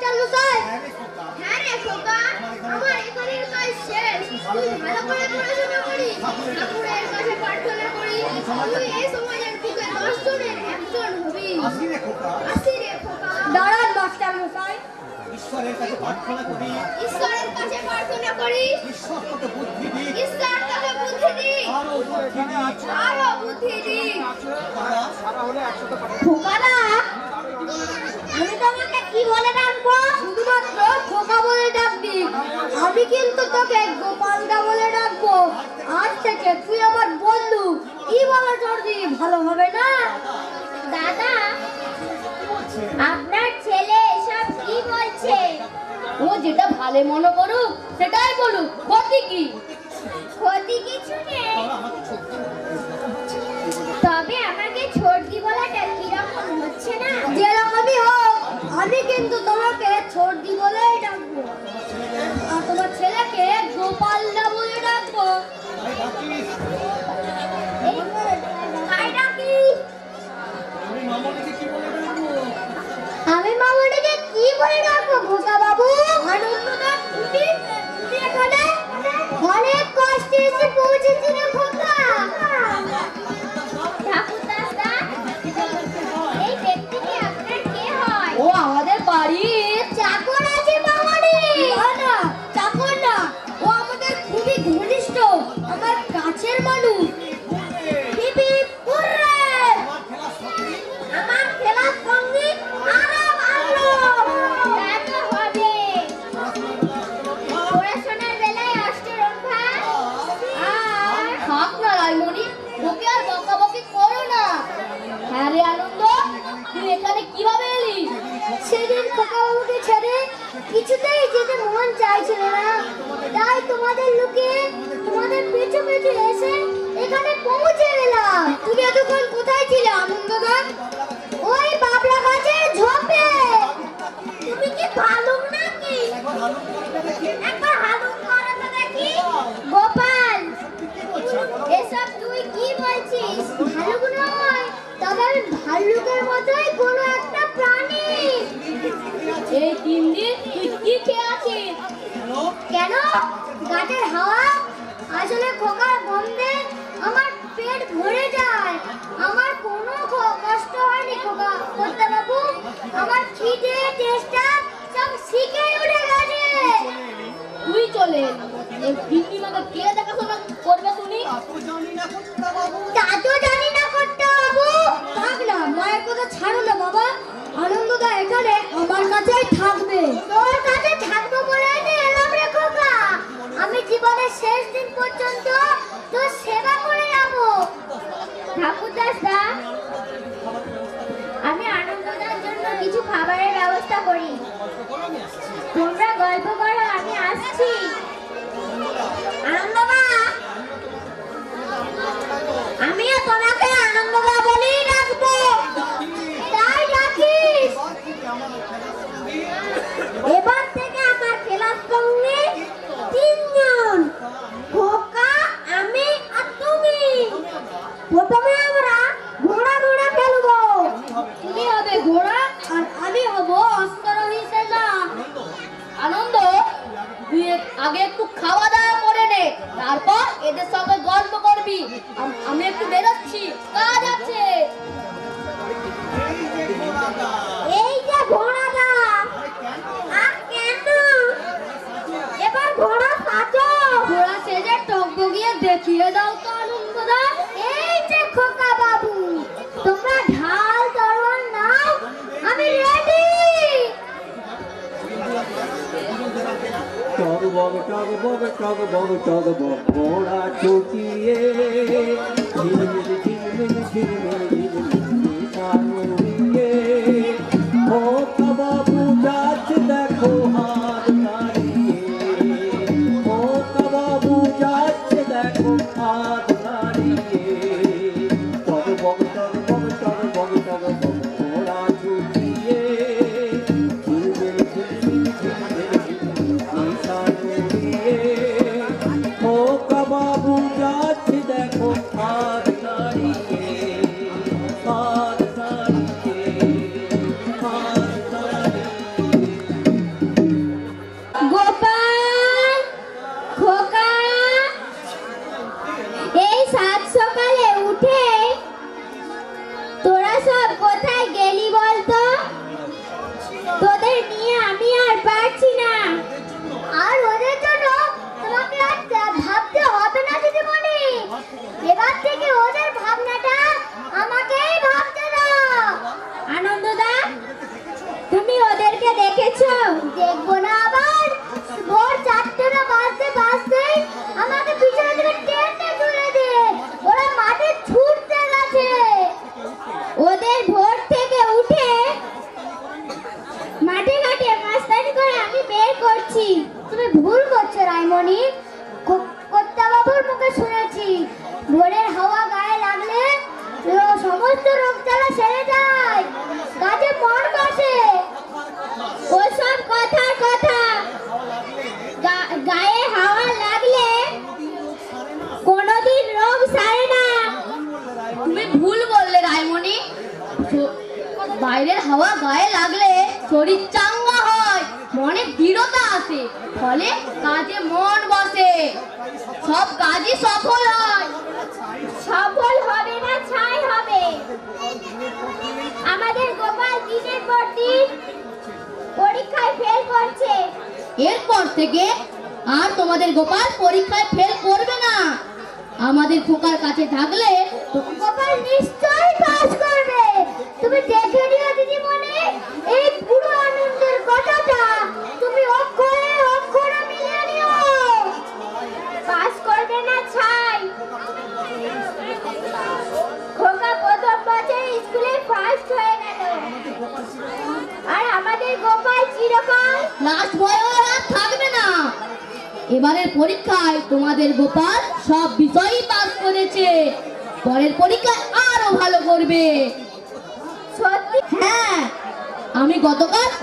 ফিরবেন মাস্টার হ্যাঁ রে খোকা আমার এখানের কাজ শেষ। তুই ভালো করে পড়াশোনা করি ঠাকুরের কাছে প্রার্থনা করি তুই এই সমাজের বুকে দশ জনের একজন হবি। আসি রে খোকা। আসি রে খোকা। দাঁড়ান মাস্টার মশাই ঈশ্বরের কাছে প্রার্থনা করি। ঈশ্বরের কাছে প্রার্থনা করি ঈশ্বর তোকে বুদ্ধি দিক। ঈশ্বর তোকে বুদ্ধি দি আরও বুদ্ধি দিক। আরও বুদ্ধি দি তারা খোকাদা আমি তোমাকে কি বলে ডাকবো? শুধুমাত্র খোকা বলে ডাকবি। আমি কিন্তু তোকে গোপালদা বলে ডাকবো। আজ থেকে তুই আমার বন্ধু। কি বলে, চর্দি? ভালো হবে না? দাদা, আপনার ছেলে এসব কি বলছে? ও যেটা ভালো মনে করুক, সেটাই বলুক। ক্ষতি কি? ক্ষতি কিছু নেই। ছেলেকে গোপালদা বলে ডাকবো। আমি মামনিকে কি বলে ডাকবো খোকা বাবু অনেক কষ্টে এসে পৌঁছেছি রে এই তিন দিন তুই কি খেয়ে আছিস? কেন? গাছের হাওয়া? আসলে খোকার গন্ধে আমার পেট ভরে যায়। আমার কোনো কষ্ট হয়নি খোকা। বাবু আমার খিদে চেষ্টা সব শিখে উঠে গেছে। তুই চলে। এই পিন্ডিমাকে কে দেখাশোনা করবে শুনি? তা তো জানি না কোনটা বাবু তা তো জানি না করতে বাবু থাক না মায়ের কথা ছাড়ো না বাবা। আনন্দদা এখানে আমার কাছেই থাকবে। তোর কাছে থাকব বলে তো এলাম রে খোকা। আমি জীবনের শেষ দিন পর্যন্ত তোর সেবা করে যাব। ঠাকুরদাস দা আমি আনন্দদার জন্য কিছু খাবারের ব্যবস্থা করি। তোমরা গল্প করো আমি আসছি। টগ বগ টগ বগ টগ বগ ঘোড়া চুটিয়ে ঝিলমিল ঝিলমিল ঝিলমিল ঝিলমিল শুনেছি। ভোরের হাওয়া গায়ে লাগলে সমস্ত রোগ জ্বালা সেরে যায়। কাজে মন বসে। ওসব কথার কথা। গায়ে হাওয়া লাগলে কোনোদিন রোগ সারে না। তুমি ভুল বললে রায়মণি। বাইরের হাওয়া গায়ে লাগলে শরীর চাঙ্গা হয়, মনে দৃঢ়তা আসে, ফলে কাজে মন বসে। সব কাজই সফল হয়। সফল হবে না ছাই হবে। আমাদের গোপাল দিনের পর দিন পরীক্ষায় ফেল করছে। এরপর থেকে আর তোমাদের গোপাল পরীক্ষায় ফেল করবে না। আমাদের খোকার কাছে থাকলে গোপাল নিশ্চয়ই পাস করবে। তুমি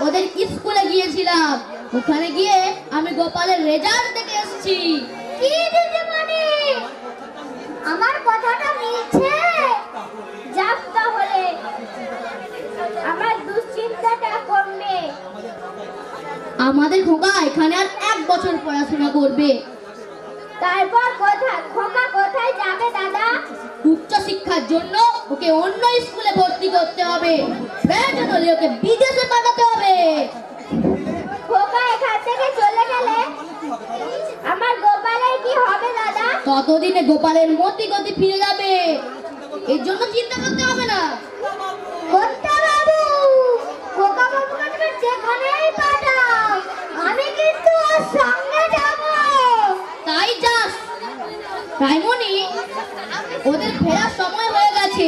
ওদের স্কুলে গিয়েছিলাম। ওখানে গিয়ে আমি গোপালের রেজাল্ট দেখে এসেছি। কি দিদিমণি আমার কথাটা মিলছে? যাক তাহলে। আমার দুশ্চিন্তাটা কমবে। আমাদের খোকা এখানে আর এক বছর পড়াশোনা করবে। তারপর কোথায় খোকা কোথায় যাবে দাদা? উচ্চ শিক্ষার জন্য ওকে অন্য স্কুলে ভর্তি করতে হবে। প্রয়োজন হলে ওকে বিদেশে পাঠাতে হবে। খোকা এখান থেকে চলে গেলে আমার গোপালের কি হবে দাদা? ততদিনে গোপালের মতি গতি ফিরে যাবে। এর জন্য চিন্তা করতে হবে না। কর্তা বাবু খোকা বাবুকে তুমি যেখানেই পাঠাও আমি কিন্তু ওর সঙ্গে যাব। তাই যাস রাইমনি ওদের ফেরার সময় হয়ে গেছে।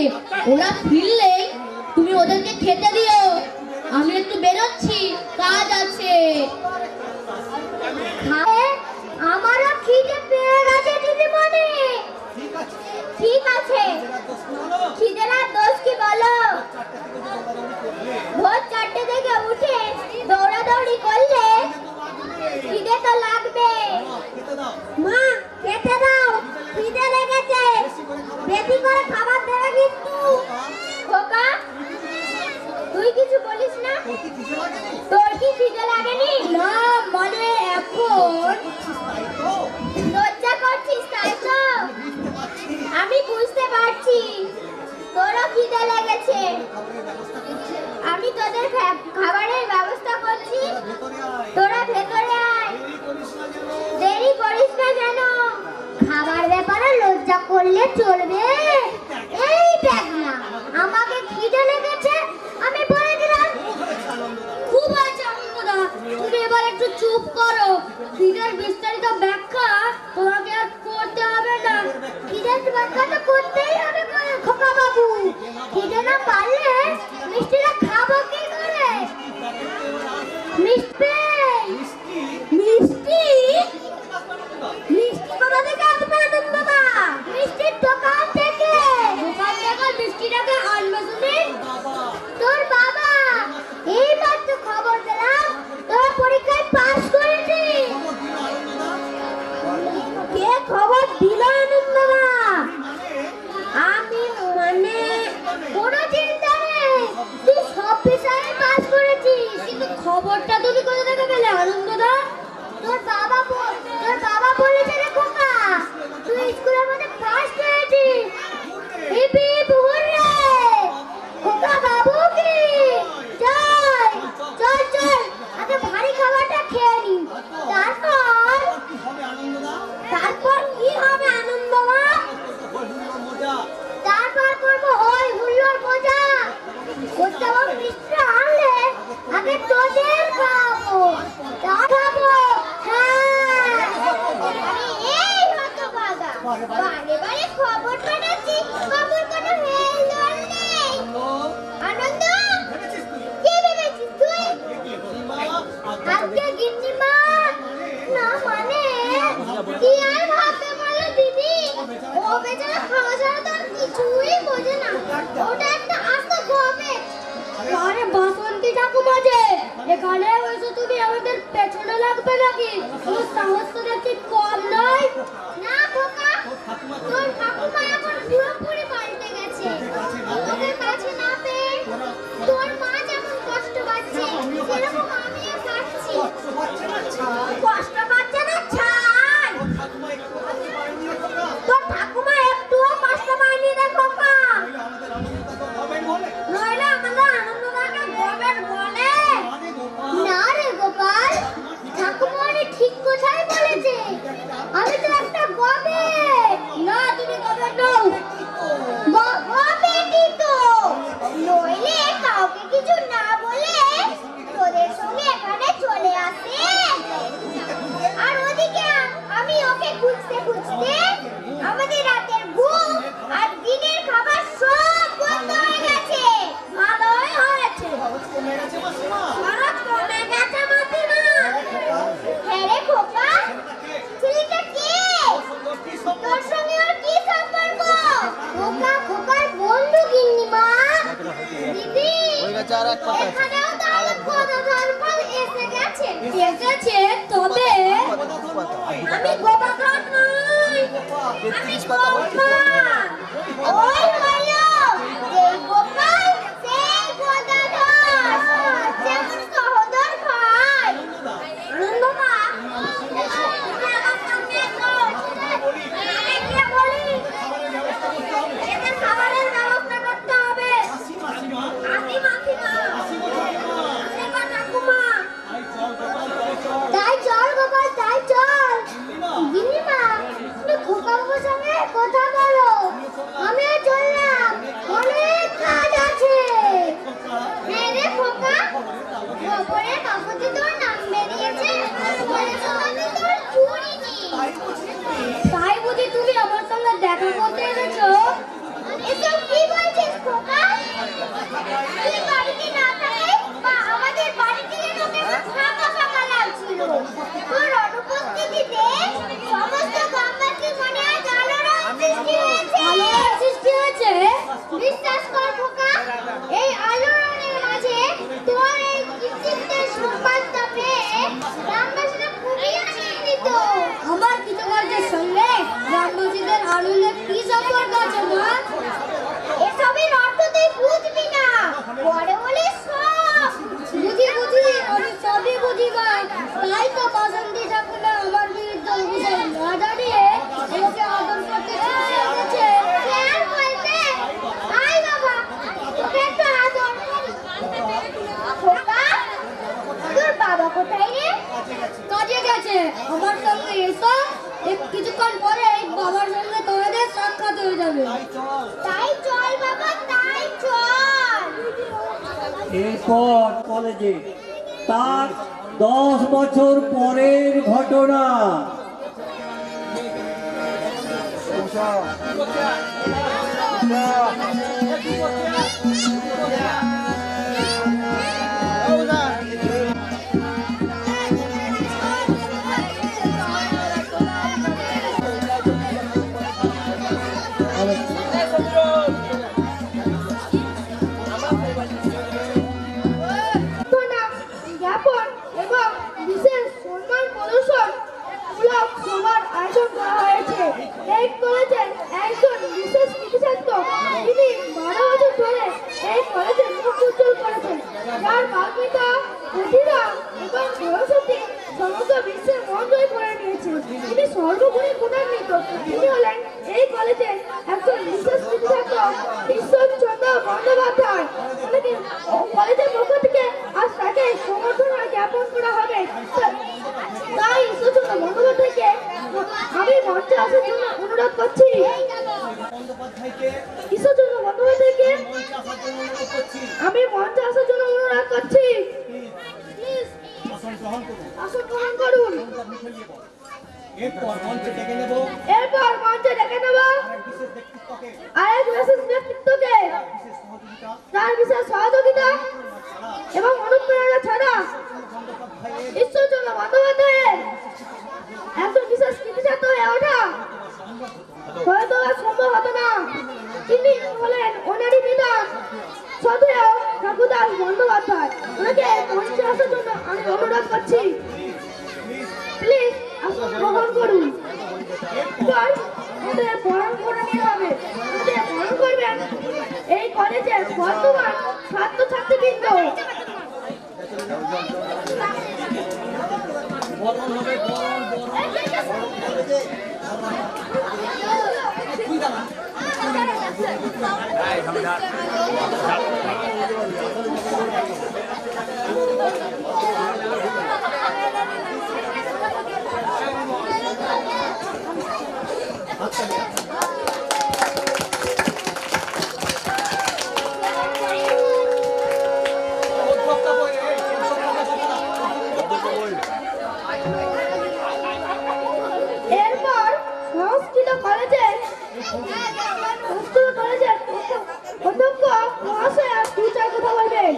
ওরা ফিরলেই তুমি ওদেরকে খেতে দিও। আমি একটু বেরোচ্ছি, কাজ আছে। আমারও খিদে দিদিমণি। ঠিক আছে। ঠিক আমি তোদের খাবারের ব্যবস্থা করছি। তোরা ভেতরে দেরি করিস না কেন খাবার ব্যাপারে লজ্জা করলে চলবে। এই দেখ না আমাকে খিদে লেগেছে, আমি বলে দিলাম। খুব আছে তুমি এবার একটু চুপ করো। খিদের কালে এসে তুমি আমাদের পেছনে লাগবে নাকি? তোর সাহস তো কম নয়। না, খোকা, তোর ঠাকুমা এখন পুরোপুরি পাল্টে গেছে। কাছে না পেয়ে তোর মা যেমন কষ্ট পাচ্ছে, সেরকম আমিও পাচ্ছি। কষ্ট 姐姐姐宝贝，阿弥陀佛，阿弥陀佛，阿弥陀佛。সাক্ষাৎ হয়ে যাবে। তাই চল। বাবা তাই চল। এরপর কলেজে। তার দশ বছর পরের ঘটনা। Yeah. এই কলেজের একজন বিশেষ কৃতিছাত্র তিনি বারো বছর ধরে এই কলেজের মুখ উজ্জ্বল করেছেন যার বাগ্মিতা প্রতিভা এবং সরস্বতী সমগ্র বিশ্বের মন জয় করে নিয়েছে। তিনি সর্বগুণে গুণান্বিত। তিনি হলেন এই কলেজের একজন বিশেষ কৃতিছাত্র ঈশ্বরচন্দ্র বন্দ্যোপাধ্যায়। কলেজের পক্ষ থেকে আজ তাকে সমর্থনা জ্ঞাপন করা হবে। তাই ঈশ্বরচন্দ্র বন্দ্যোপাধ্যায়কে আমি মঞ্চে আসার জন্য অনুরোধ করছি। বন্দ্যোপাধ্যায়কে করছি আমি মঞ্চে আসার জন্য অনুরোধ করছি। আসন গ্রহণ করুন। এরপর মঞ্চে ডেকে নেব। এরপর মঞ্চে ডেকে নেব। এক বিশেষ ব্যক্তিত্বকে। আরেক বিশেষ ব্যক্তিত্বকে। তার বিশেষ সহযোগিতা। এবং অনুপ্রেরণা ছাড়া ঈশ্বরচন্দ্র বন্দ্যোপাধ্যায়ের একজন বিশেষ কৃতিছাত্র হয়ে ওঠা। হয়তো সম্ভব হতো না। তিনি হলেন ওনারই পিতা সদয় ঠাকুরদাস বন্দ্যোপাধ্যায় ওনাকে মঞ্চে আসার জন্য আমি অনুরোধ করছি। প্লিজ আসুন গ্রহণ করুন। এরপর ওদের বরণ করে নিতে হবে। ওদের বরণ করবেন এই কলেজের বর্তমান ছাত্রছাত্রীবৃন্দ। বরণ হবে বরণ বরণ। 来，他们打。সংস্কৃত কলেজের কলেজের অধ্যক্ষ মহাশয়া চার কথা বলবেন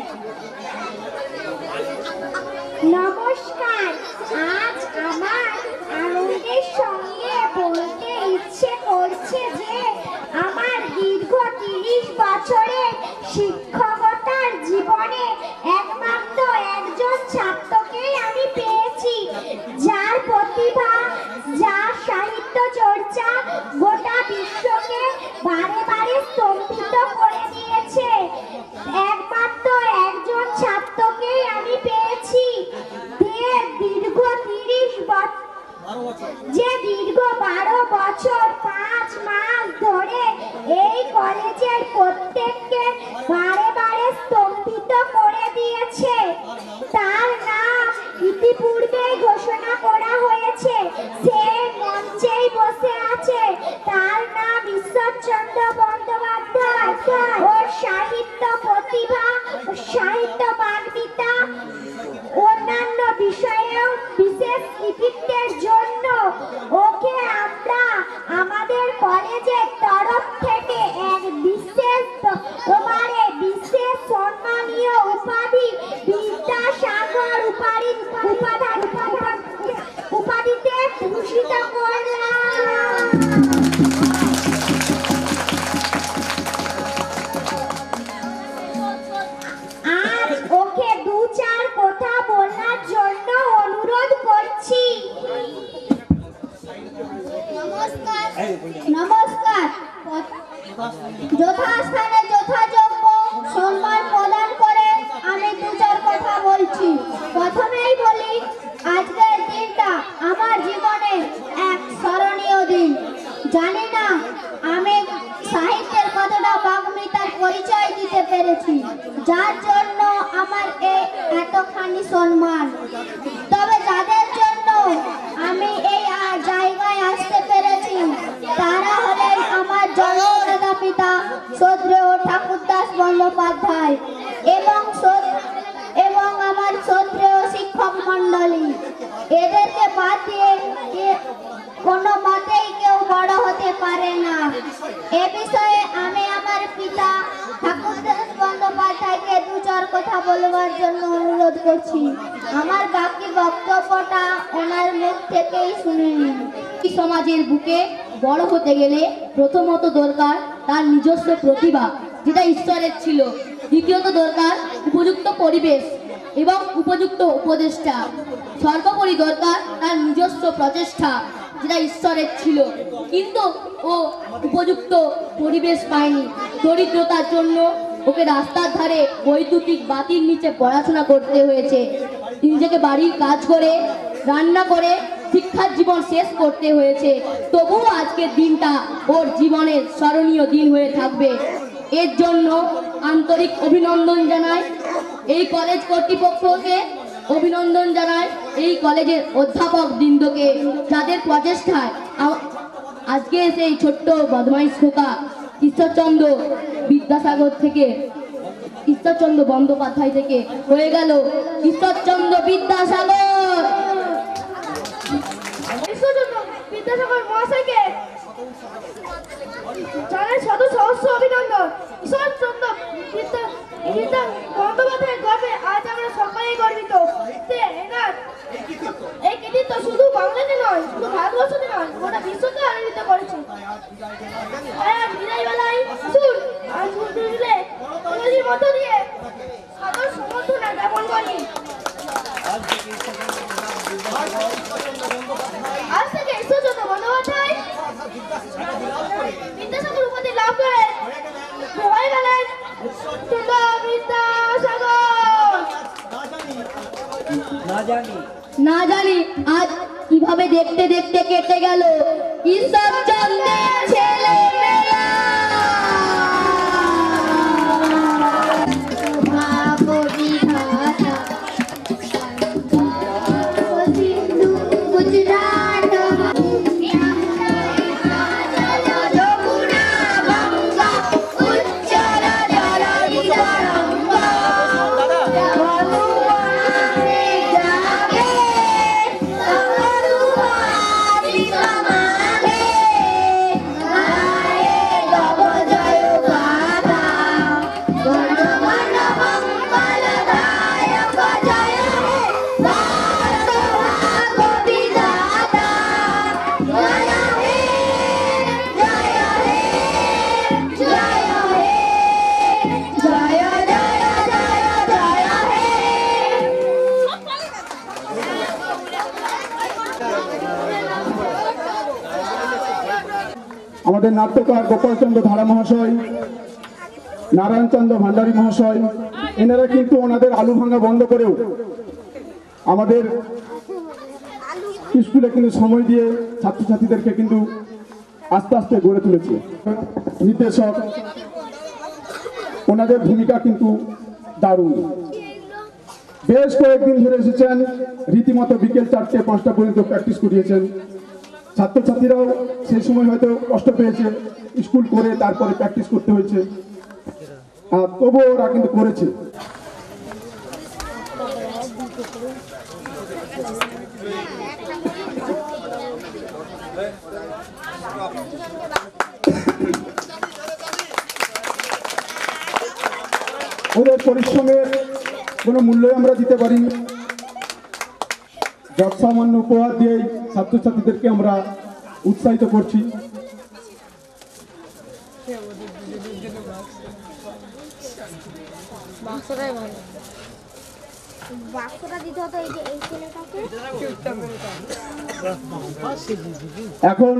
你觉得是怕？কোনো কেউ হতে পারে না। এ বিষয়ে আমি আমার পিতা বন্দ্যোপাধ্যায়কে দু চার কথা বলবার জন্য অনুরোধ করছি। আমার ওনার মুখ থেকেই সমাজের বুকে বড় হতে গেলে প্রথমত দরকার তার নিজস্ব প্রতিভা, যেটা ঈশ্বরের ছিল। দ্বিতীয়ত দরকার উপযুক্ত পরিবেশ এবং উপযুক্ত উপদেষ্টা। সর্বোপরি দরকার তার নিজস্ব প্রচেষ্টা, যেটা ঈশ্বরের ছিল। কিন্তু ও উপযুক্ত পরিবেশ পায়নি। দরিদ্রতার জন্য ওকে রাস্তার ধারে বৈদ্যুতিক বাতির নিচে পড়াশোনা করতে হয়েছে। নিজেকে বাড়ির কাজ করে, রান্না করে, শিক্ষার জীবন শেষ করতে হয়েছে। তবুও আজকের দিনটা ওর জীবনের স্মরণীয় দিন হয়ে থাকবে। এর জন্য আন্তরিক অভিনন্দন জানাই। এই কলেজ কর্তৃপক্ষকে অভিনন্দন জানাই এই কলেজের অধ্যাপক বৃন্দকে যাদের প্রচেষ্টায় আজকে সেই ছোট্ট বদমাইশ খোকা ঈশ্বরচন্দ্র বিদ্যাসাগর থেকে, ঈশ্বরচন্দ্র বন্দ্যোপাধ্যায় থেকে হয়ে গেল ঈশ্বরচন্দ্র বিদ্যাসাগর। বিদ্যাসাগর মহাশয়কে জানাই শত সহস্র অভিনন্দন। ঈশ্বরচন্দ্র বিদ্যা বিদ্যা বন্দ্যোপাধ্যায়ের গর্বে আজ আমরা সকলেই গর্বিত। এই কৃতিত্ব। শুধু বাংলাতে নয় শুধু ভারতবর্ষতে নয় গোটা বিশ্বকে আলোড়িত করেছে। বিদায় বেলায় সুর আর সুর দিলে মধ্য দিয়ে সাগর সমর্থনা জ্ঞাপন করি আজ থেকে ঈশ্বরচন্দ্র বন্দ্যোপাধ্যায় বিদ্যাসাগর উপাধি লাভ করে হয়ে গেলেন চন্দ্র বিদ্যাসাগর না জানি আজ কীভাবে দেখতে দেখতে কেটে গেল। ঈশ্বরচন্দ্রের নাট্যকার গোপালচন্দ্র ধারা মহাশয় নারায়ণচন্দ্র ভান্ডারী মহাশয়, এনারা কিন্তু ওনাদের আলু ভাঙা বন্ধ করেও আমাদের স্কুলে কিন্তু সময় দিয়ে ছাত্রছাত্রীদেরকে কিন্তু আস্তে আস্তে গড়ে তুলেছে। নির্দেশক, ওনাদের ভূমিকা কিন্তু দারুণ। বেশ কয়েকদিন ধরে এসেছেন, রীতিমতো বিকেল চারটে, পাঁচটা পর্যন্ত প্র্যাকটিস করিয়েছেন। ছাত্রছাত্রীরাও সেই সময় হয়তো কষ্ট পেয়েছে। স্কুল করে তারপরে প্র্যাকটিস করতে হয়েছে। তবুও ওরা কিন্তু করেছে। ওদের পরিশ্রমের কোনো মূল্যই আমরা দিতে পারিনি। যত সামান্য উপহার দিয়েই ছাত্রছাত্রীদেরকে আমরা উৎসাহিত করছি। বাক্সটা দিতে হতো এই যে এই ছেলেটাকে। এখন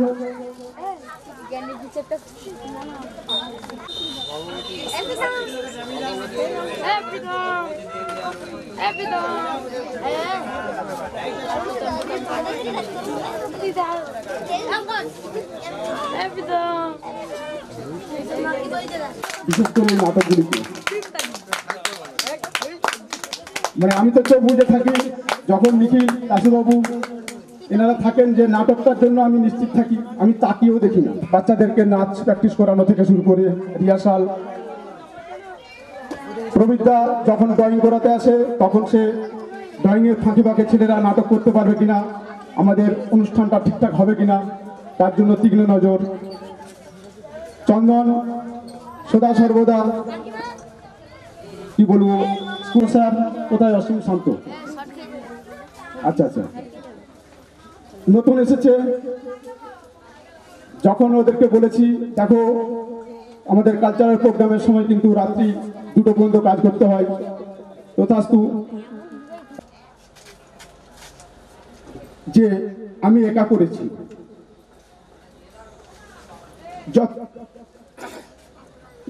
মানে আমি তো চোখ বুঝে থাকি যখন নিখিল দাসুবাবু এনারা থাকেন যে নাটকটার জন্য আমি নিশ্চিত থাকি, আমি তাকিয়েও দেখি না। বাচ্চাদেরকে নাচ প্র্যাকটিস করানো থেকে শুরু করে রিহার্সাল। প্রবিদ্যা যখন ড্রয়িং করাতে আসে, তখন সে ড্রয়িংয়ের ফাঁকি ফাঁকে ছেলেরা নাটক করতে পারবে কিনা, আমাদের অনুষ্ঠানটা ঠিকঠাক হবে কিনা, তার জন্য তীক্ষ্ণ নজর। চন্দন, সদা সর্বদা। কি বলব? স্কুল স্যার, কোথায় অসীম শান্ত? আচ্ছা আচ্ছা। নতুন এসেছে। যখন ওদেরকে বলেছি, দেখো, আমাদের কালচারাল প্রোগ্রামের সময় কিন্তু রাত্রি দুটো পর্যন্ত কাজ করতে হয়। তথাস্তু যে আমি একা করেছি। যত-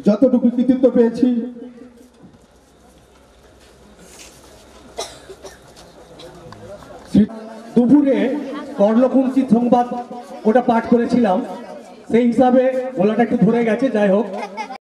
যতটুকু কৃতিত্ব পেয়েছি, দুপুরে কর্ণকুঞ্চি সংবাদ ওটা পাঠ করেছিলাম। সেই হিসাবে গলাটা একটু ধরে গেছে যাই হোক।